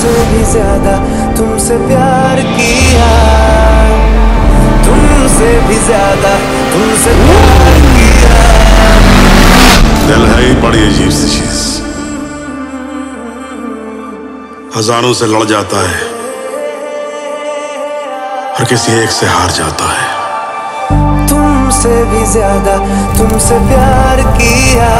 मुझसे भी ज़्यादा तुमसे प्यार किया। तुमसे भी ज़्यादा तुमसे प्यार किया। दिल है ही बड़ी अजीब सी चीज़। हज़ारों से लड़ जाता है। और किसी एक से हार जाता है। तुमसे भी ज़्यादा तुमसे प्यार किया।